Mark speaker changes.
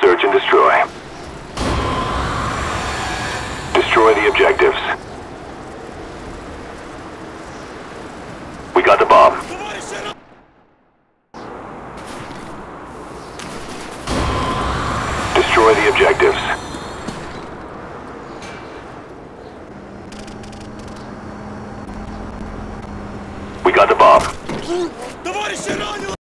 Speaker 1: Search and destroy. Destroy the objectives. We got the bomb. Destroy the objectives. We got the bomb.